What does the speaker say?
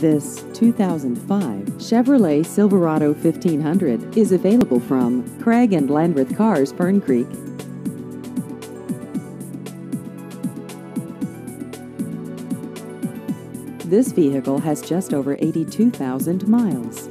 This 2005 Chevrolet Silverado 1500 is available from Craig and Landreth Cars Fern Creek. This vehicle has just over 82,000 miles.